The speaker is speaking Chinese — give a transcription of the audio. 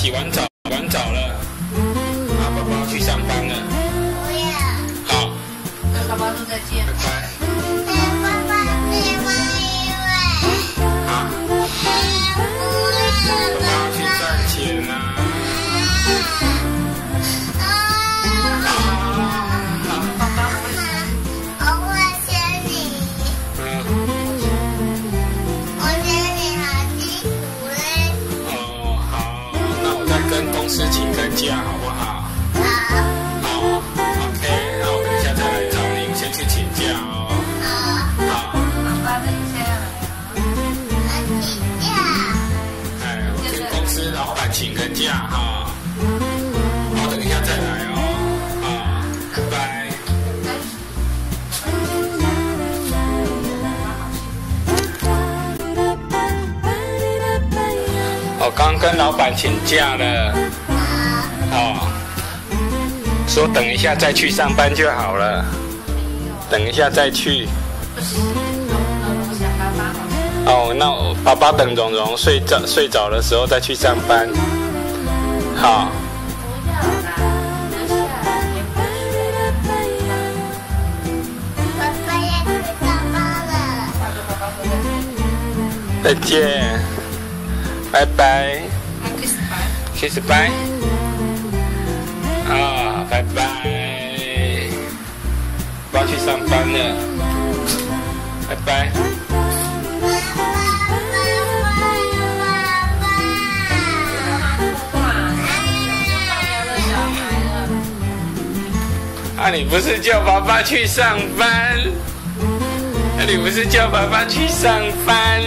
洗完澡，洗完澡了，跟公司请个假，好不好？好，好，OK，那我等一下再来找你，先去请假哦。好，好，爸爸等一下要来啊。我请假。哎，我跟公司老板请个假哈。我刚跟老板请假了，哦，说等一下再去上班就好了，等一下再去。哦，那我爸爸等蓉蓉睡着睡着的时候再去上班。好，再见。拜拜，kiss bye。啊，拜拜。我要去上班了，拜拜。啊，你不是叫爸爸去上班？那、你不是叫爸爸去上班？